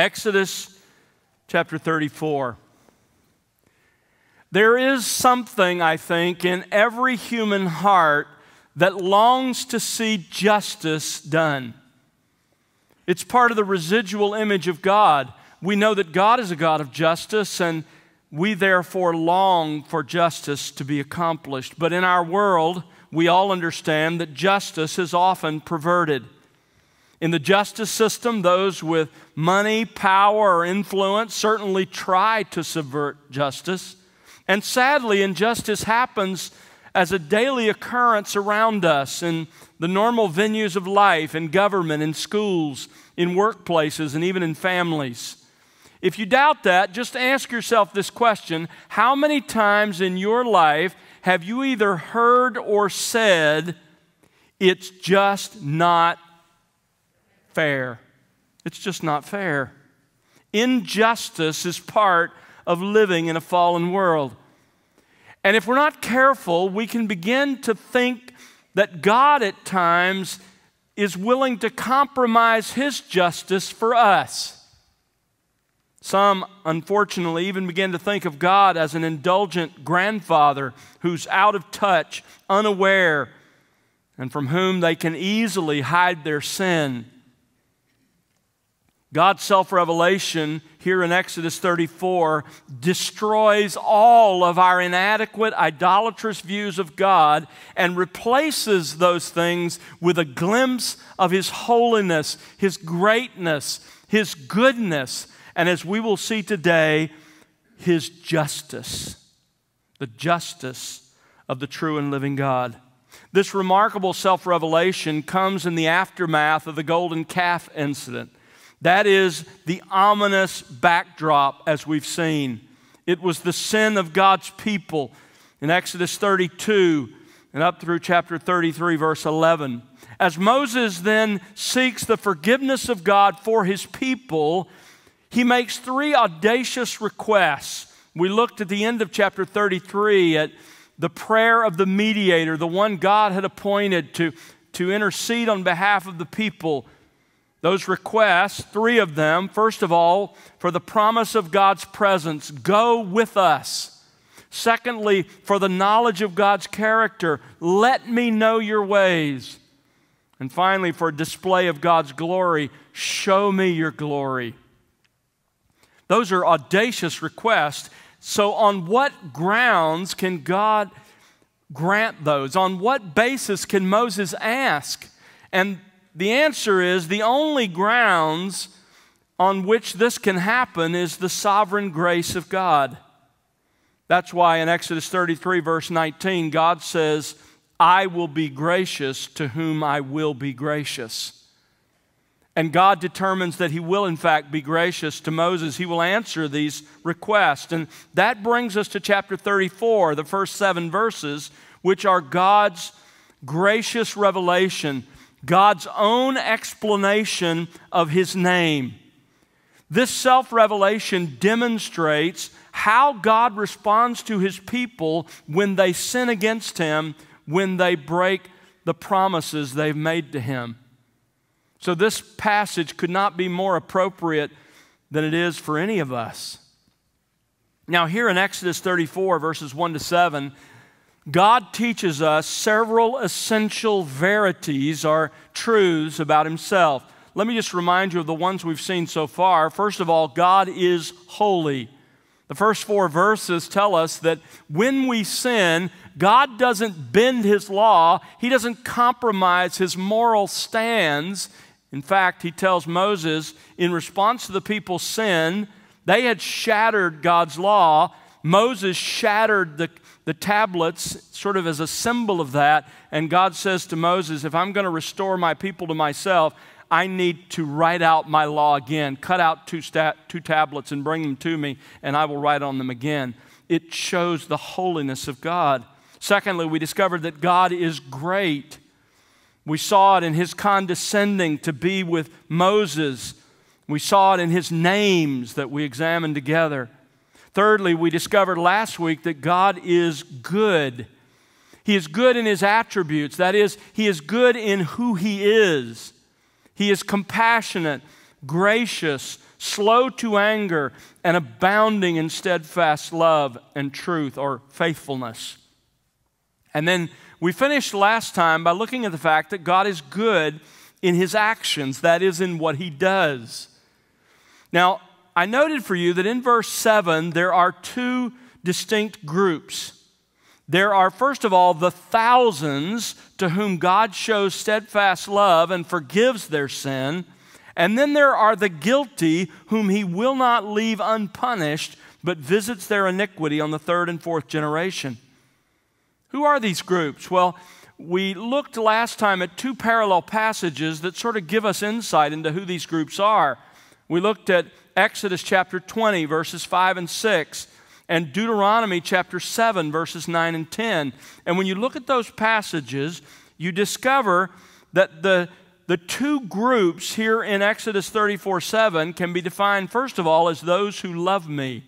Exodus chapter 34. There is something, I think, in every human heart that longs to see justice done. It's part of the residual image of God. We know that God is a God of justice, and we therefore long for justice to be accomplished. But in our world, we all understand that justice is often perverted. In the justice system, those with money, power, or influence certainly try to subvert justice. And sadly, injustice happens as a daily occurrence around us in the normal venues of life, in government, in schools, in workplaces, and even in families. If you doubt that, just ask yourself this question How many times in your life have you either heard or said, It's just not fair. It's just not fair. Injustice is part of living in a fallen world. And if we're not careful, we can begin to think that God at times is willing to compromise his justice for us. Some, unfortunately, even begin to think of God as an indulgent grandfather who's out of touch, unaware, and from whom they can easily hide their sin. God's self revelation here in Exodus 34 destroys all of our inadequate, idolatrous views of God and replaces those things with a glimpse of His holiness, His greatness, His goodness, and as we will see today, His justice. The justice of the true and living God. This remarkable self revelation comes in the aftermath of the golden calf incident. That is the ominous backdrop, as we've seen. It was the sin of God's people in Exodus 32 and up through chapter 33, verse 11. As Moses then seeks the forgiveness of God for his people, he makes three audacious requests. We looked at the end of chapter 33 at the prayer of the mediator, the one God had appointed to, to intercede on behalf of the people those requests, three of them, first of all, for the promise of God's presence, go with us. Secondly, for the knowledge of God's character, let me know your ways. And finally, for a display of God's glory, show me your glory. Those are audacious requests. So, on what grounds can God grant those? On what basis can Moses ask? And the answer is the only grounds on which this can happen is the sovereign grace of God. That's why in Exodus 33, verse 19, God says, I will be gracious to whom I will be gracious. And God determines that He will, in fact, be gracious to Moses. He will answer these requests. And that brings us to chapter 34, the first seven verses, which are God's gracious revelation God's own explanation of his name. This self revelation demonstrates how God responds to his people when they sin against him, when they break the promises they've made to him. So, this passage could not be more appropriate than it is for any of us. Now, here in Exodus 34, verses 1 to 7, God teaches us several essential verities or truths about Himself. Let me just remind you of the ones we've seen so far. First of all, God is holy. The first four verses tell us that when we sin, God doesn't bend His law, He doesn't compromise His moral stands. In fact, He tells Moses, in response to the people's sin, they had shattered God's law. Moses shattered the the tablets sort of as a symbol of that. And God says to Moses, If I'm going to restore my people to myself, I need to write out my law again. Cut out two, stat, two tablets and bring them to me, and I will write on them again. It shows the holiness of God. Secondly, we discovered that God is great. We saw it in his condescending to be with Moses. We saw it in his names that we examined together. Thirdly, we discovered last week that God is good. He is good in his attributes. That is, he is good in who he is. He is compassionate, gracious, slow to anger, and abounding in steadfast love and truth or faithfulness. And then we finished last time by looking at the fact that God is good in his actions, that is, in what he does. Now, I noted for you that in verse 7 there are two distinct groups. There are, first of all, the thousands to whom God shows steadfast love and forgives their sin. And then there are the guilty whom he will not leave unpunished, but visits their iniquity on the third and fourth generation. Who are these groups? Well, we looked last time at two parallel passages that sort of give us insight into who these groups are. We looked at Exodus chapter 20, verses 5 and 6, and Deuteronomy chapter 7, verses 9 and 10. And when you look at those passages, you discover that the, the two groups here in Exodus 34 7 can be defined, first of all, as those who love me.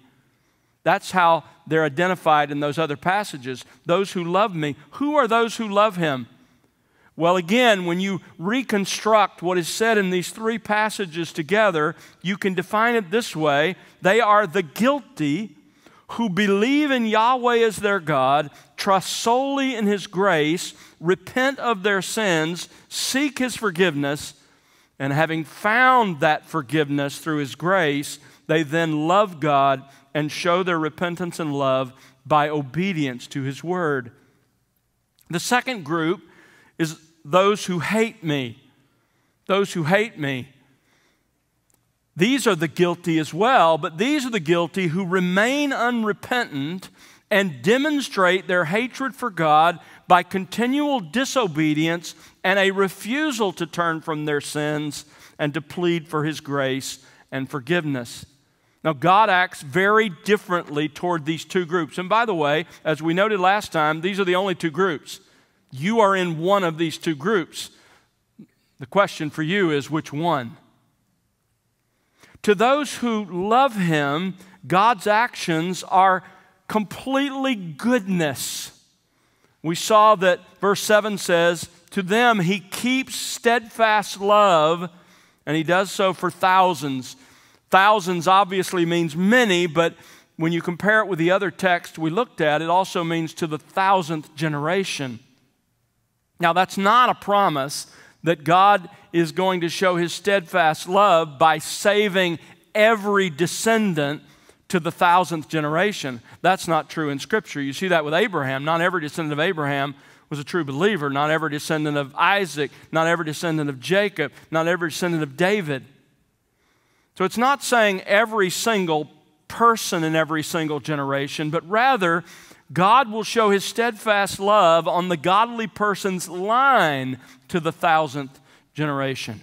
That's how they're identified in those other passages. Those who love me. Who are those who love him? Well, again, when you reconstruct what is said in these three passages together, you can define it this way they are the guilty who believe in Yahweh as their God, trust solely in His grace, repent of their sins, seek His forgiveness, and having found that forgiveness through His grace, they then love God and show their repentance and love by obedience to His word. The second group is those who hate me. Those who hate me. These are the guilty as well, but these are the guilty who remain unrepentant and demonstrate their hatred for God by continual disobedience and a refusal to turn from their sins and to plead for His grace and forgiveness. Now, God acts very differently toward these two groups. And by the way, as we noted last time, these are the only two groups. You are in one of these two groups. The question for you is which one? To those who love Him, God's actions are completely goodness. We saw that verse 7 says, To them He keeps steadfast love, and He does so for thousands. Thousands obviously means many, but when you compare it with the other text we looked at, it also means to the thousandth generation. Now, that's not a promise that God is going to show his steadfast love by saving every descendant to the thousandth generation. That's not true in Scripture. You see that with Abraham. Not every descendant of Abraham was a true believer, not every descendant of Isaac, not every descendant of Jacob, not every descendant of David. So it's not saying every single person in every single generation, but rather God will show his steadfast love on the godly person's line to the thousandth generation.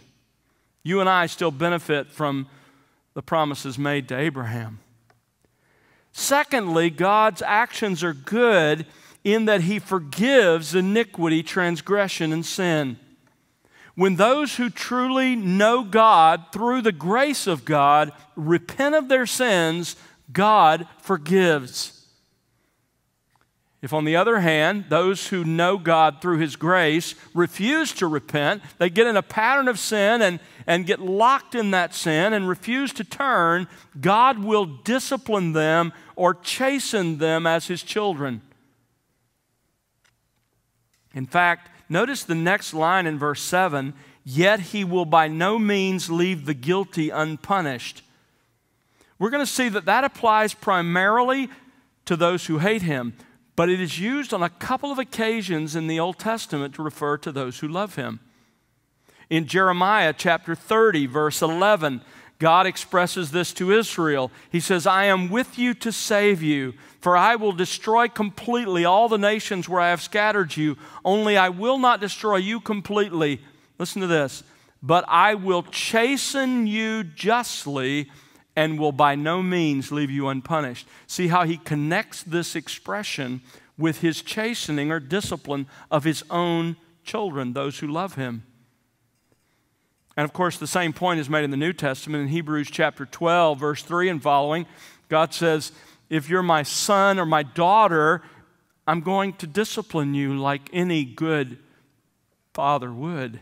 You and I still benefit from the promises made to Abraham. Secondly, God's actions are good in that he forgives iniquity, transgression, and sin. When those who truly know God through the grace of God repent of their sins, God forgives. If, on the other hand, those who know God through His grace refuse to repent, they get in a pattern of sin and, and get locked in that sin and refuse to turn, God will discipline them or chasten them as His children. In fact, notice the next line in verse 7 yet He will by no means leave the guilty unpunished. We're going to see that that applies primarily to those who hate Him but it is used on a couple of occasions in the Old Testament to refer to those who love him. In Jeremiah chapter 30, verse 11, God expresses this to Israel. He says, I am with you to save you, for I will destroy completely all the nations where I have scattered you, only I will not destroy you completely. Listen to this. But I will chasten you justly and will by no means leave you unpunished. See how he connects this expression with his chastening or discipline of his own children, those who love him. And of course, the same point is made in the New Testament in Hebrews chapter 12, verse 3 and following. God says, If you're my son or my daughter, I'm going to discipline you like any good father would.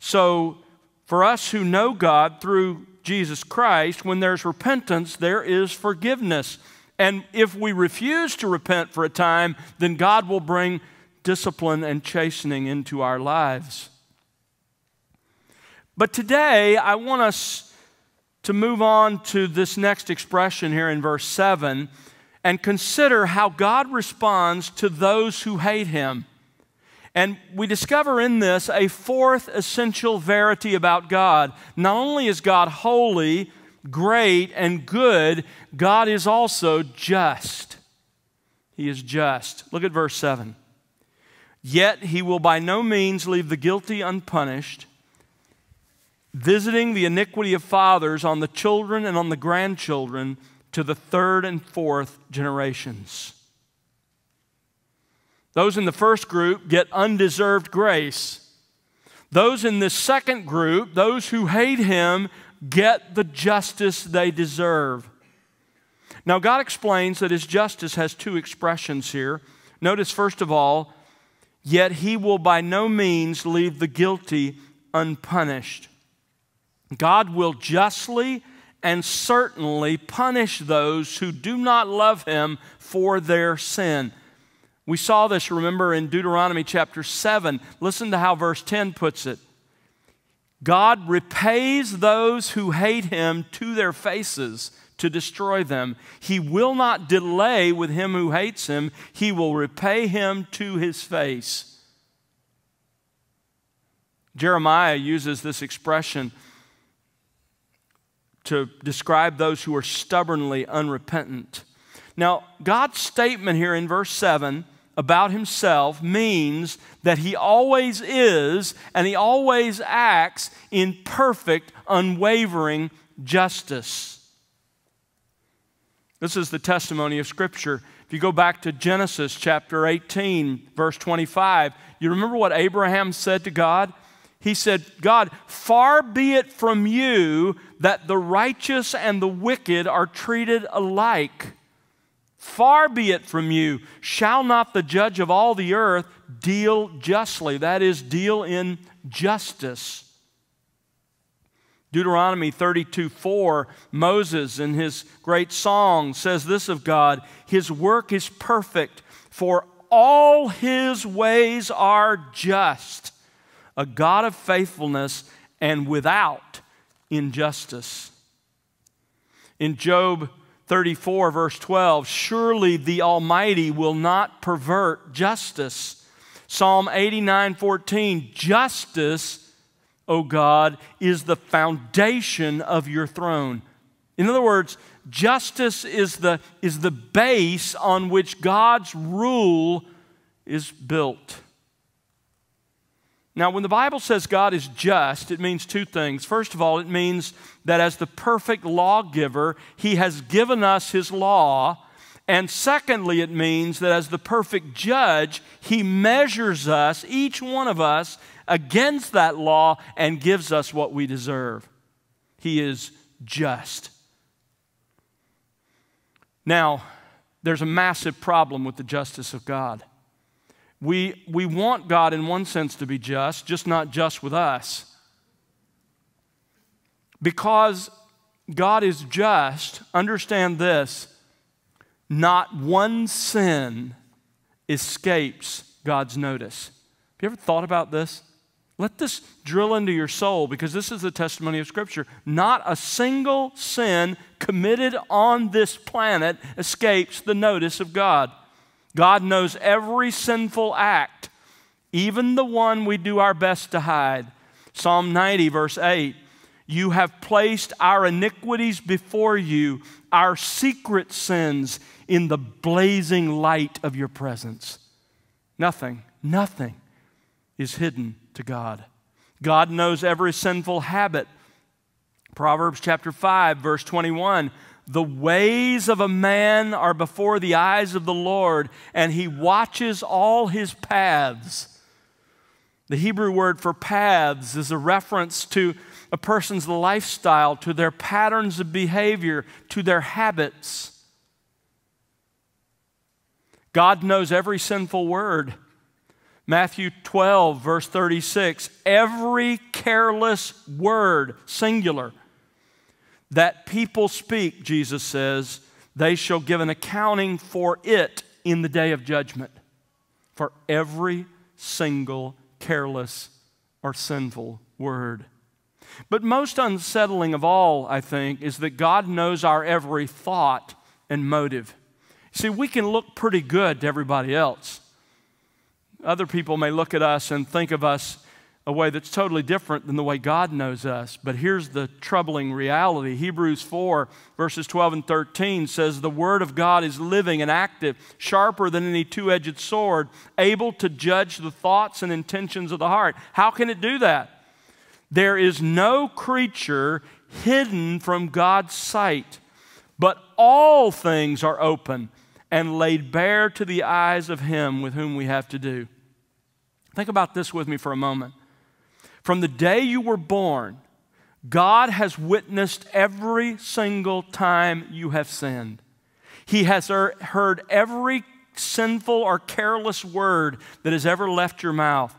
So, for us who know God through Jesus Christ, when there's repentance, there is forgiveness. And if we refuse to repent for a time, then God will bring discipline and chastening into our lives. But today, I want us to move on to this next expression here in verse 7 and consider how God responds to those who hate him. And we discover in this a fourth essential verity about God. Not only is God holy, great, and good, God is also just. He is just. Look at verse 7. Yet he will by no means leave the guilty unpunished, visiting the iniquity of fathers on the children and on the grandchildren to the third and fourth generations. Those in the first group get undeserved grace. Those in the second group, those who hate him, get the justice they deserve. Now, God explains that his justice has two expressions here. Notice, first of all, yet he will by no means leave the guilty unpunished. God will justly and certainly punish those who do not love him for their sin. We saw this, remember, in Deuteronomy chapter 7. Listen to how verse 10 puts it God repays those who hate him to their faces to destroy them. He will not delay with him who hates him, he will repay him to his face. Jeremiah uses this expression to describe those who are stubbornly unrepentant. Now, God's statement here in verse 7 about himself means that he always is and he always acts in perfect, unwavering justice. This is the testimony of Scripture. If you go back to Genesis chapter 18, verse 25, you remember what Abraham said to God? He said, God, far be it from you that the righteous and the wicked are treated alike. Far be it from you. Shall not the judge of all the earth deal justly? That is, deal in justice. Deuteronomy 32 4, Moses in his great song says this of God His work is perfect, for all his ways are just, a God of faithfulness and without injustice. In Job 34, verse 12 Surely the Almighty will not pervert justice. Psalm 89, 14 Justice, O God, is the foundation of your throne. In other words, justice is the, is the base on which God's rule is built. Now, when the Bible says God is just, it means two things. First of all, it means that as the perfect lawgiver, He has given us His law. And secondly, it means that as the perfect judge, He measures us, each one of us, against that law and gives us what we deserve. He is just. Now, there's a massive problem with the justice of God. We, we want God, in one sense, to be just, just not just with us. Because God is just, understand this not one sin escapes God's notice. Have you ever thought about this? Let this drill into your soul because this is the testimony of Scripture. Not a single sin committed on this planet escapes the notice of God. God knows every sinful act, even the one we do our best to hide. Psalm 90, verse 8 You have placed our iniquities before you, our secret sins in the blazing light of your presence. Nothing, nothing is hidden to God. God knows every sinful habit. Proverbs chapter 5, verse 21 the ways of a man are before the eyes of the Lord, and he watches all his paths. The Hebrew word for paths is a reference to a person's lifestyle, to their patterns of behavior, to their habits. God knows every sinful word. Matthew 12, verse 36 every careless word, singular that people speak, Jesus says, they shall give an accounting for it in the day of judgment, for every single careless or sinful word. But most unsettling of all, I think, is that God knows our every thought and motive. See, we can look pretty good to everybody else. Other people may look at us and think of us a way that's totally different than the way God knows us. But here's the troubling reality Hebrews 4, verses 12 and 13 says, The Word of God is living and active, sharper than any two edged sword, able to judge the thoughts and intentions of the heart. How can it do that? There is no creature hidden from God's sight, but all things are open and laid bare to the eyes of Him with whom we have to do. Think about this with me for a moment. From the day you were born, God has witnessed every single time you have sinned. He has er, heard every sinful or careless word that has ever left your mouth.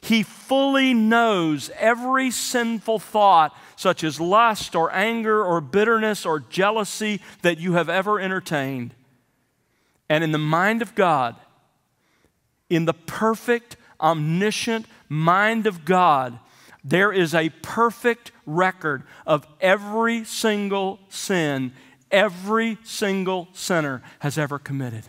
He fully knows every sinful thought, such as lust or anger or bitterness or jealousy, that you have ever entertained. And in the mind of God, in the perfect, omniscient mind of God, there is a perfect record of every single sin every single sinner has ever committed.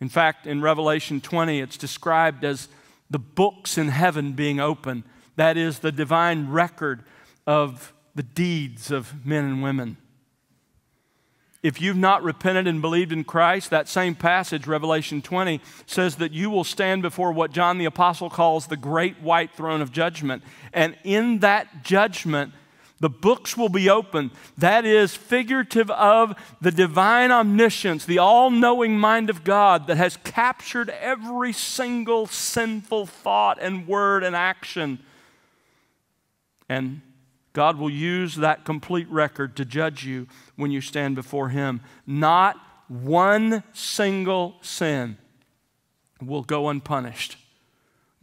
In fact, in Revelation 20, it's described as the books in heaven being open. That is the divine record of the deeds of men and women. If you've not repented and believed in Christ, that same passage, Revelation 20, says that you will stand before what John the Apostle calls the great white throne of judgment. And in that judgment, the books will be opened. That is figurative of the divine omniscience, the all knowing mind of God that has captured every single sinful thought and word and action. And God will use that complete record to judge you when you stand before Him. Not one single sin will go unpunished.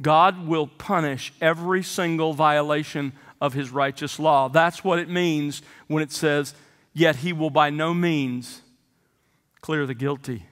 God will punish every single violation of His righteous law. That's what it means when it says, Yet He will by no means clear the guilty.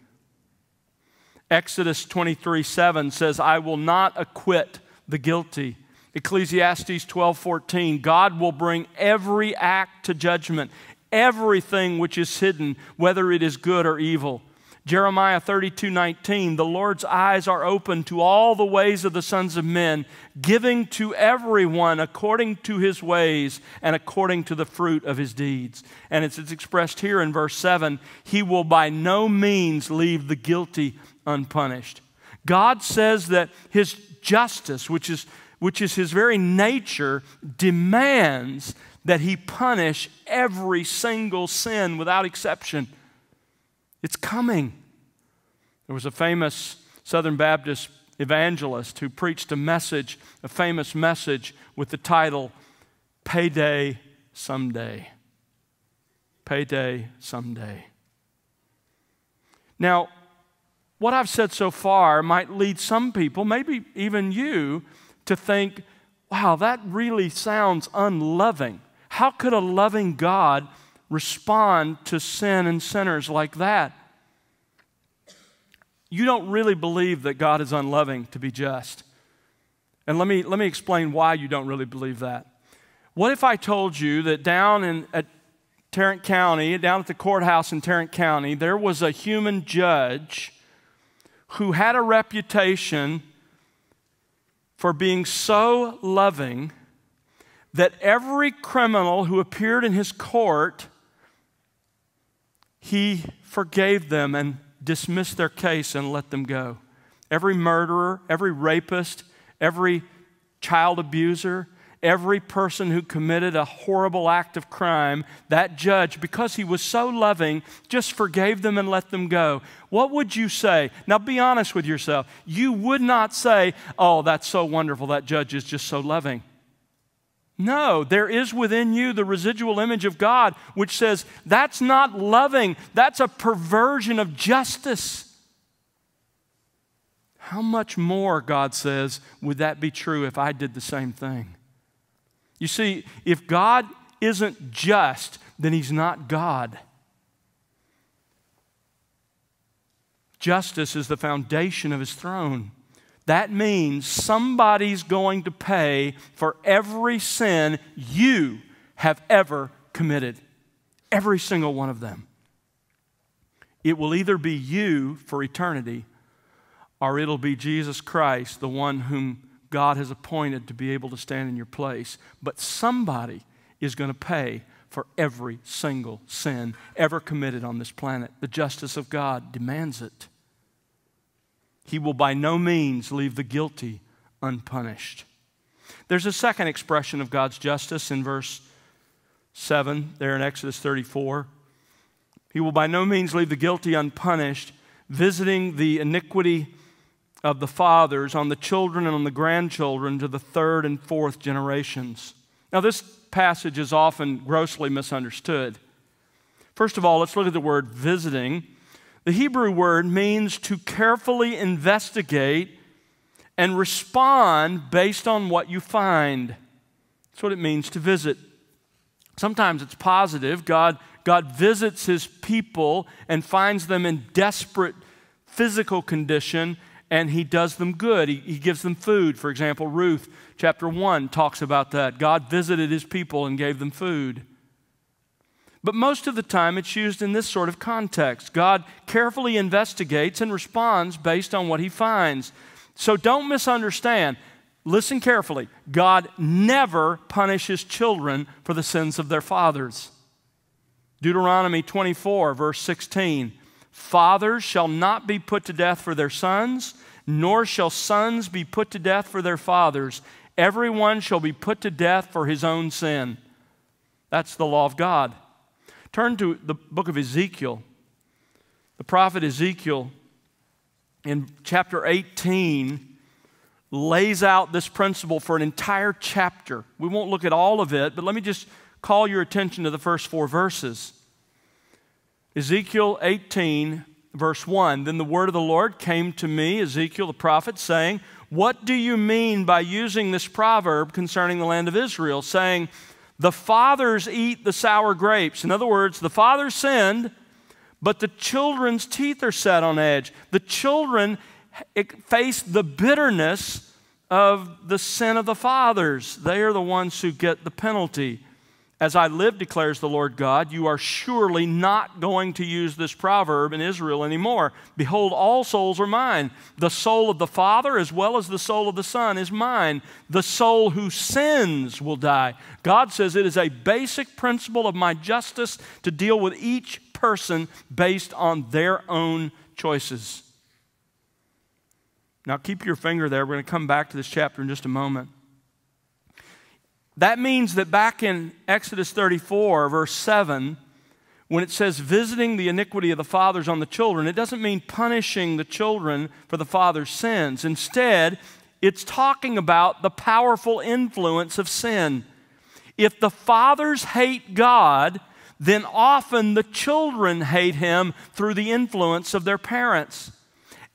Exodus 23 7 says, I will not acquit the guilty. Ecclesiastes 12:14 God will bring every act to judgment, everything which is hidden, whether it is good or evil. Jeremiah 32:19 The Lord's eyes are open to all the ways of the sons of men, giving to everyone according to his ways and according to the fruit of his deeds. And it's, it's expressed here in verse 7, he will by no means leave the guilty unpunished. God says that his justice, which is which is his very nature, demands that he punish every single sin without exception. It's coming. There was a famous Southern Baptist evangelist who preached a message, a famous message with the title Payday Someday. Payday Someday. Now, what I've said so far might lead some people, maybe even you, to think, wow, that really sounds unloving. How could a loving God respond to sin and sinners like that? You don't really believe that God is unloving to be just. And let me, let me explain why you don't really believe that. What if I told you that down in, at Tarrant County, down at the courthouse in Tarrant County, there was a human judge who had a reputation for being so loving that every criminal who appeared in his court, he forgave them and dismissed their case and let them go. Every murderer, every rapist, every child abuser, every person who committed a horrible act of crime, that judge, because he was so loving, just forgave them and let them go. What would you say? Now be honest with yourself. You would not say, Oh, that's so wonderful. That judge is just so loving. No, there is within you the residual image of God, which says that's not loving, that's a perversion of justice. How much more, God says, would that be true if I did the same thing? You see, if God isn't just, then he's not God. Justice is the foundation of his throne. That means somebody's going to pay for every sin you have ever committed. Every single one of them. It will either be you for eternity or it'll be Jesus Christ, the one whom God has appointed to be able to stand in your place. But somebody is going to pay for every single sin ever committed on this planet. The justice of God demands it. He will by no means leave the guilty unpunished. There's a second expression of God's justice in verse 7 there in Exodus 34. He will by no means leave the guilty unpunished, visiting the iniquity of the fathers on the children and on the grandchildren to the third and fourth generations. Now, this passage is often grossly misunderstood. First of all, let's look at the word visiting. The Hebrew word means to carefully investigate and respond based on what you find. That's what it means to visit. Sometimes it's positive. God, God visits his people and finds them in desperate physical condition and he does them good. He, he gives them food. For example, Ruth chapter 1 talks about that. God visited his people and gave them food. But most of the time, it's used in this sort of context. God carefully investigates and responds based on what he finds. So don't misunderstand. Listen carefully. God never punishes children for the sins of their fathers. Deuteronomy 24, verse 16 Fathers shall not be put to death for their sons, nor shall sons be put to death for their fathers. Everyone shall be put to death for his own sin. That's the law of God. Turn to the book of Ezekiel. The prophet Ezekiel, in chapter 18, lays out this principle for an entire chapter. We won't look at all of it, but let me just call your attention to the first four verses. Ezekiel 18, verse 1 Then the word of the Lord came to me, Ezekiel the prophet, saying, What do you mean by using this proverb concerning the land of Israel, saying, the fathers eat the sour grapes. In other words, the fathers sinned, but the children's teeth are set on edge. The children face the bitterness of the sin of the fathers. They are the ones who get the penalty. As I live, declares the Lord God, you are surely not going to use this proverb in Israel anymore. Behold, all souls are mine. The soul of the Father, as well as the soul of the Son, is mine. The soul who sins will die. God says it is a basic principle of my justice to deal with each person based on their own choices. Now, keep your finger there. We're going to come back to this chapter in just a moment. That means that back in Exodus 34, verse 7, when it says visiting the iniquity of the fathers on the children, it doesn't mean punishing the children for the father's sins. Instead, it's talking about the powerful influence of sin. If the fathers hate God, then often the children hate him through the influence of their parents.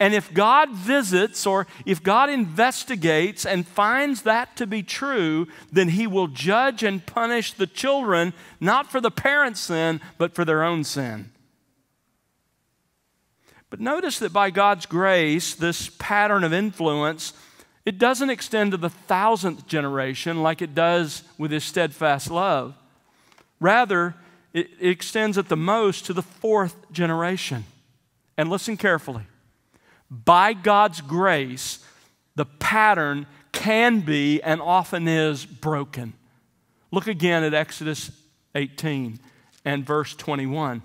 And if God visits or if God investigates and finds that to be true, then he will judge and punish the children, not for the parents' sin, but for their own sin. But notice that by God's grace, this pattern of influence, it doesn't extend to the thousandth generation like it does with his steadfast love. Rather, it extends at the most to the fourth generation. And listen carefully by God's grace, the pattern can be and often is broken. Look again at Exodus 18 and verse 21.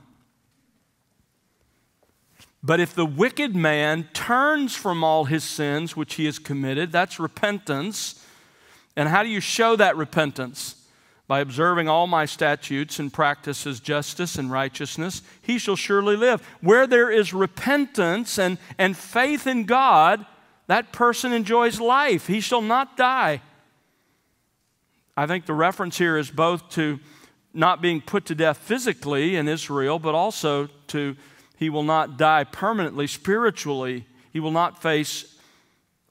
But if the wicked man turns from all his sins which he has committed, that's repentance. And how do you show that repentance? By observing all my statutes and practices justice and righteousness, he shall surely live. Where there is repentance and, and faith in God, that person enjoys life. He shall not die. I think the reference here is both to not being put to death physically in Israel, but also to he will not die permanently spiritually. He will not face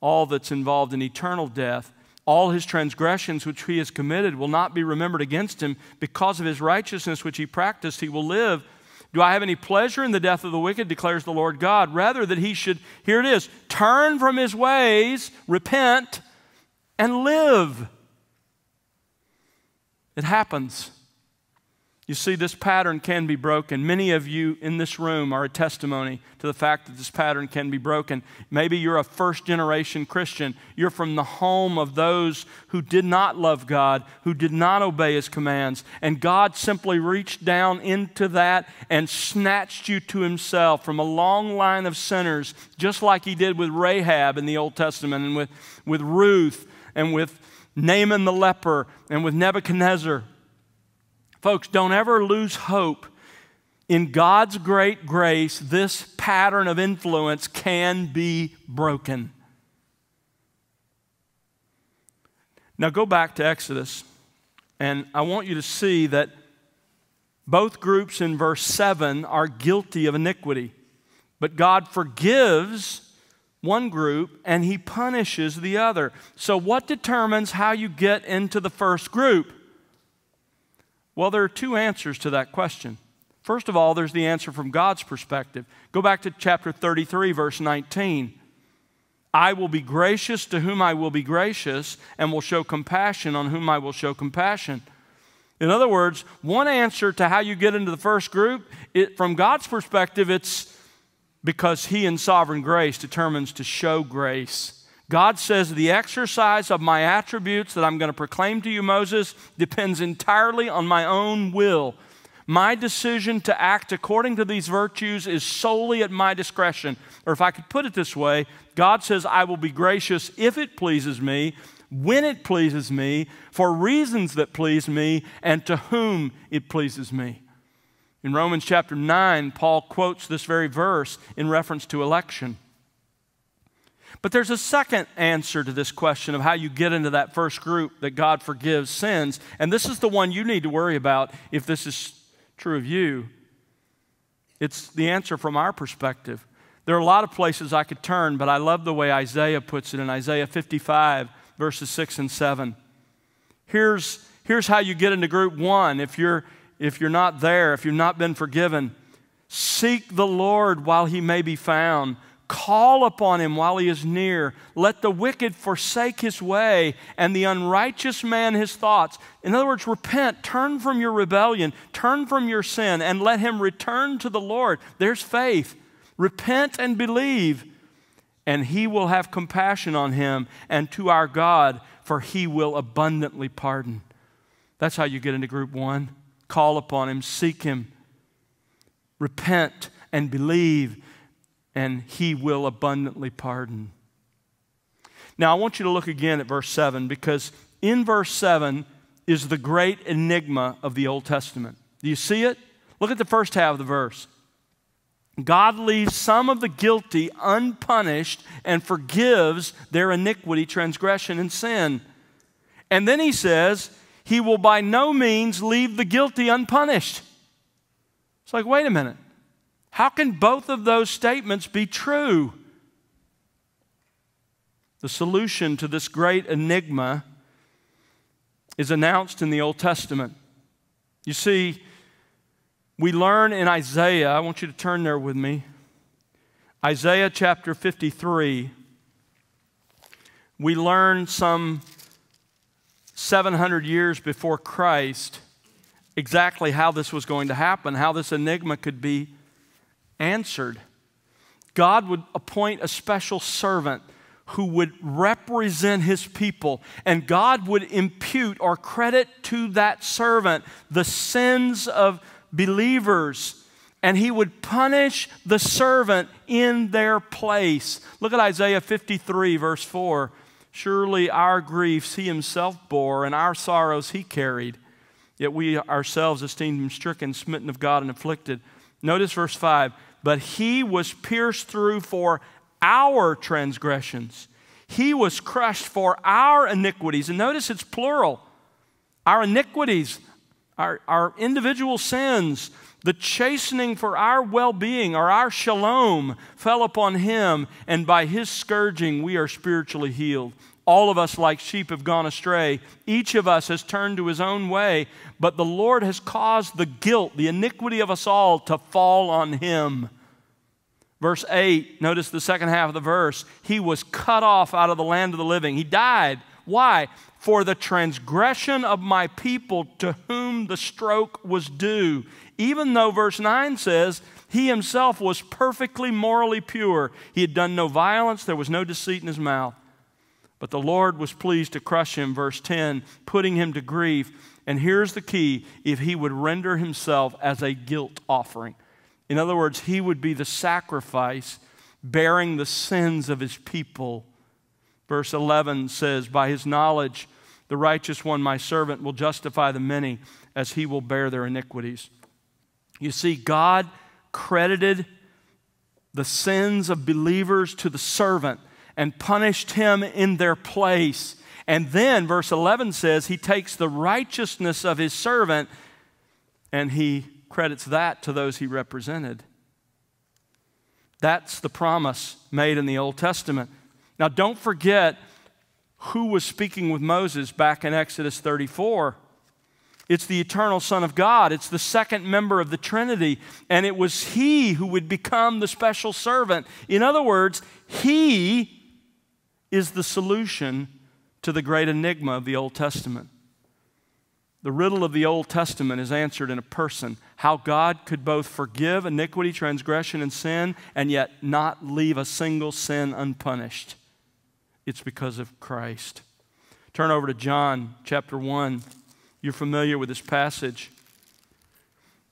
all that's involved in eternal death. All his transgressions which he has committed will not be remembered against him. Because of his righteousness which he practiced, he will live. Do I have any pleasure in the death of the wicked, declares the Lord God? Rather, that he should, here it is, turn from his ways, repent, and live. It happens. You see, this pattern can be broken. Many of you in this room are a testimony to the fact that this pattern can be broken. Maybe you're a first generation Christian. You're from the home of those who did not love God, who did not obey His commands. And God simply reached down into that and snatched you to Himself from a long line of sinners, just like He did with Rahab in the Old Testament and with, with Ruth and with Naaman the leper and with Nebuchadnezzar. Folks, don't ever lose hope. In God's great grace, this pattern of influence can be broken. Now go back to Exodus, and I want you to see that both groups in verse 7 are guilty of iniquity, but God forgives one group and he punishes the other. So, what determines how you get into the first group? Well, there are two answers to that question. First of all, there's the answer from God's perspective. Go back to chapter 33, verse 19. I will be gracious to whom I will be gracious, and will show compassion on whom I will show compassion. In other words, one answer to how you get into the first group, it, from God's perspective, it's because He in sovereign grace determines to show grace. God says, The exercise of my attributes that I'm going to proclaim to you, Moses, depends entirely on my own will. My decision to act according to these virtues is solely at my discretion. Or if I could put it this way, God says, I will be gracious if it pleases me, when it pleases me, for reasons that please me, and to whom it pleases me. In Romans chapter 9, Paul quotes this very verse in reference to election. But there's a second answer to this question of how you get into that first group that God forgives sins. And this is the one you need to worry about if this is true of you. It's the answer from our perspective. There are a lot of places I could turn, but I love the way Isaiah puts it in Isaiah 55, verses 6 and 7. Here's, here's how you get into group one if you're, if you're not there, if you've not been forgiven. Seek the Lord while he may be found Call upon him while he is near. Let the wicked forsake his way and the unrighteous man his thoughts. In other words, repent, turn from your rebellion, turn from your sin, and let him return to the Lord. There's faith. Repent and believe, and he will have compassion on him and to our God, for he will abundantly pardon. That's how you get into group one. Call upon him, seek him, repent and believe and he will abundantly pardon. Now, I want you to look again at verse 7 because in verse 7 is the great enigma of the Old Testament. Do you see it? Look at the first half of the verse. God leaves some of the guilty unpunished and forgives their iniquity, transgression, and sin. And then he says, He will by no means leave the guilty unpunished. It's like, wait a minute. How can both of those statements be true? The solution to this great enigma is announced in the Old Testament. You see, we learn in Isaiah, I want you to turn there with me. Isaiah chapter 53, we learn some 700 years before Christ exactly how this was going to happen, how this enigma could be answered, God would appoint a special servant who would represent his people, and God would impute or credit to that servant the sins of believers, and he would punish the servant in their place. Look at Isaiah 53, verse 4. Surely our griefs he himself bore, and our sorrows he carried. Yet we ourselves esteemed him stricken, smitten of God, and afflicted. Notice verse 5 but he was pierced through for our transgressions. He was crushed for our iniquities. And notice it's plural. Our iniquities, our, our individual sins. The chastening for our well being or our shalom fell upon him, and by his scourging we are spiritually healed. All of us, like sheep, have gone astray. Each of us has turned to his own way, but the Lord has caused the guilt, the iniquity of us all, to fall on him. Verse 8, notice the second half of the verse. He was cut off out of the land of the living. He died. Why? For the transgression of my people to whom the stroke was due. Even though verse 9 says, he himself was perfectly morally pure. He had done no violence, there was no deceit in his mouth. But the Lord was pleased to crush him, verse 10, putting him to grief. And here's the key if he would render himself as a guilt offering. In other words, he would be the sacrifice bearing the sins of his people. Verse 11 says, By his knowledge, the righteous one, my servant, will justify the many as he will bear their iniquities. You see, God credited the sins of believers to the servant and punished him in their place. And then, verse 11 says, he takes the righteousness of his servant and he credits that to those he represented. That's the promise made in the Old Testament. Now, don't forget who was speaking with Moses back in Exodus 34. It's the eternal Son of God. It's the second member of the Trinity. And it was He who would become the special servant. In other words, He is the solution to the great enigma of the Old Testament. The riddle of the Old Testament is answered in a person how God could both forgive iniquity, transgression, and sin, and yet not leave a single sin unpunished. It's because of Christ. Turn over to John chapter 1. You're familiar with this passage.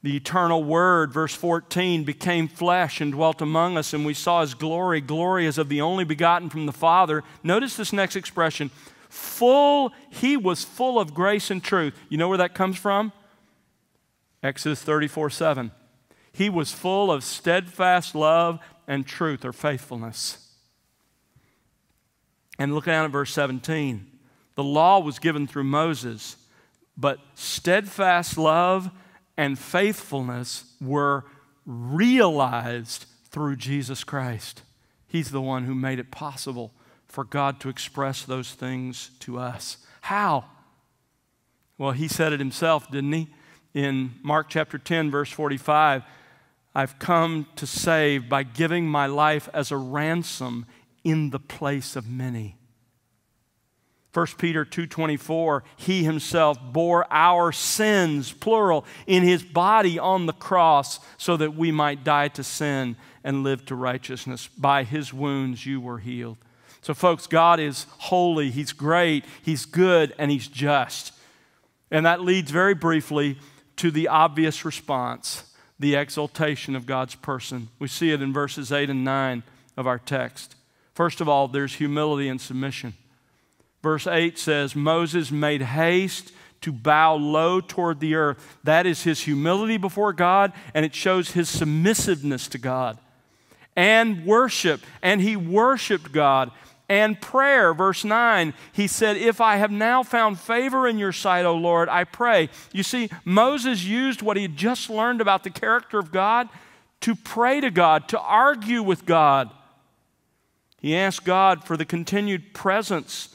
The eternal Word, verse 14, became flesh and dwelt among us, and we saw His glory, glory as of the only begotten from the Father. Notice this next expression full, He was full of grace and truth. You know where that comes from? Exodus 34 7. He was full of steadfast love and truth or faithfulness. And look down at verse 17. The law was given through Moses, but steadfast love and faithfulness were realized through Jesus Christ. He's the one who made it possible for God to express those things to us. How? Well, he said it himself, didn't he? In Mark chapter 10, verse 45, I've come to save by giving my life as a ransom in the place of many. 1 Peter 2:24 He himself bore our sins plural in his body on the cross so that we might die to sin and live to righteousness by his wounds you were healed. So folks God is holy, he's great, he's good and he's just. And that leads very briefly to the obvious response, the exaltation of God's person. We see it in verses 8 and 9 of our text. First of all, there's humility and submission. Verse 8 says, Moses made haste to bow low toward the earth. That is his humility before God, and it shows his submissiveness to God. And worship, and he worshiped God. And prayer, verse 9, he said, If I have now found favor in your sight, O Lord, I pray. You see, Moses used what he had just learned about the character of God to pray to God, to argue with God. He asked God for the continued presence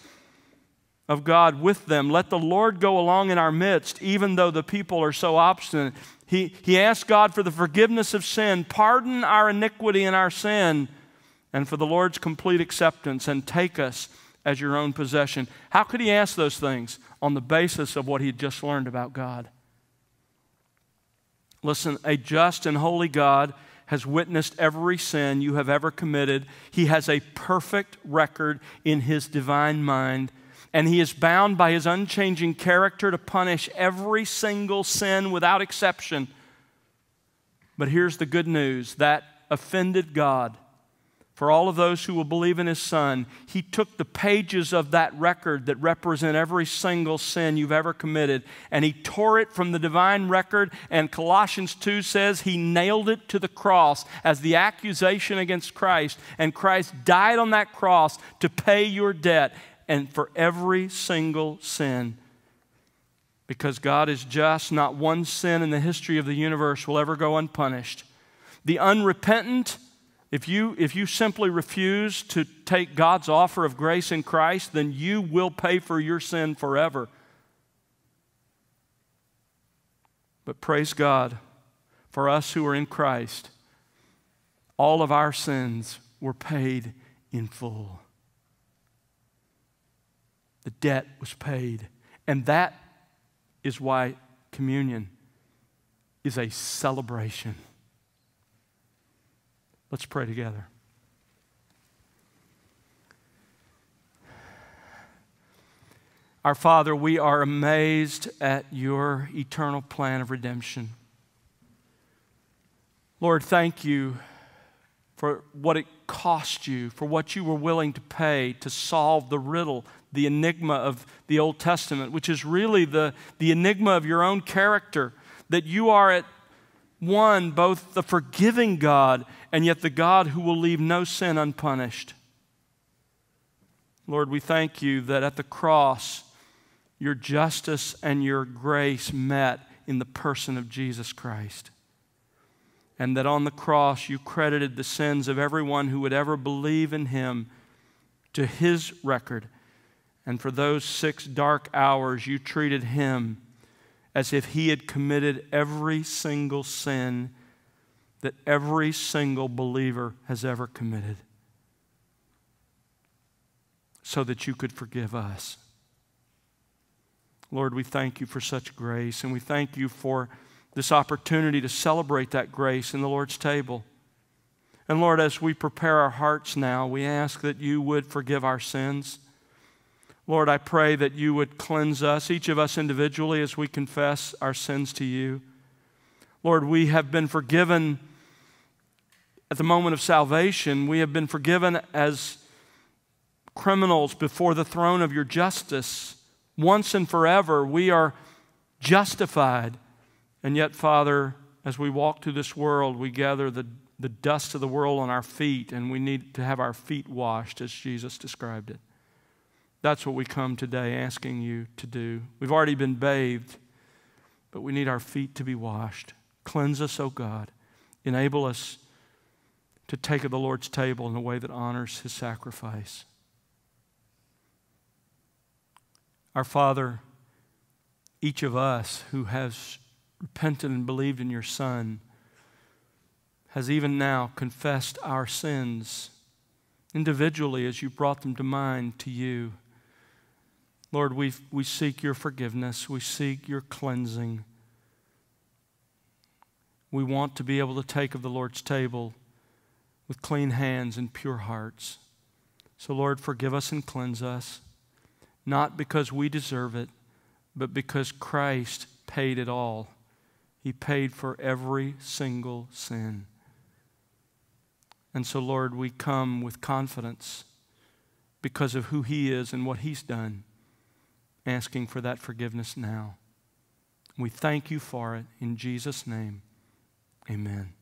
of God with them. Let the Lord go along in our midst, even though the people are so obstinate. He, he asked God for the forgiveness of sin, pardon our iniquity and our sin, and for the Lord's complete acceptance, and take us as your own possession. How could he ask those things? On the basis of what he had just learned about God. Listen, a just and holy God has witnessed every sin you have ever committed. He has a perfect record in his divine mind and he is bound by his unchanging character to punish every single sin without exception. But here's the good news that offended God. For all of those who will believe in his son, he took the pages of that record that represent every single sin you've ever committed and he tore it from the divine record. And Colossians 2 says he nailed it to the cross as the accusation against Christ. And Christ died on that cross to pay your debt and for every single sin because God is just. Not one sin in the history of the universe will ever go unpunished. The unrepentant, if you, if you simply refuse to take God's offer of grace in Christ, then you will pay for your sin forever. But praise God for us who are in Christ, all of our sins were paid in full. The debt was paid. And that is why communion is a celebration. Let's pray together. Our Father, we are amazed at your eternal plan of redemption. Lord, thank you for what it cost you, for what you were willing to pay to solve the riddle, the enigma of the Old Testament, which is really the, the enigma of your own character, that you are at one, both the forgiving God and yet the God who will leave no sin unpunished. Lord, we thank you that at the cross, your justice and your grace met in the person of Jesus Christ. And that on the cross you credited the sins of everyone who would ever believe in him to his record. And for those six dark hours, you treated him as if he had committed every single sin that every single believer has ever committed, so that you could forgive us. Lord, we thank you for such grace, and we thank you for this opportunity to celebrate that grace in the Lord's table. And Lord, as we prepare our hearts now, we ask that you would forgive our sins. Lord, I pray that you would cleanse us, each of us individually, as we confess our sins to you. Lord, we have been forgiven at the moment of salvation. We have been forgiven as criminals before the throne of your justice once and forever. We are justified. And yet, Father, as we walk through this world, we gather the, the dust of the world on our feet, and we need to have our feet washed as Jesus described it. That's what we come today asking you to do. We've already been bathed, but we need our feet to be washed. Cleanse us, O God. Enable us to take of the Lord's table in a way that honors his sacrifice. Our Father, each of us who has repented and believed in your Son has even now confessed our sins individually as you brought them to mind to you. Lord, we, we seek your forgiveness, we seek your cleansing. We want to be able to take of the Lord's table with clean hands and pure hearts. So, Lord, forgive us and cleanse us not because we deserve it, but because Christ paid it all. He paid for every single sin. And so, Lord, we come with confidence because of who He is and what He's done, asking for that forgiveness now. We thank you for it. In Jesus' name, amen.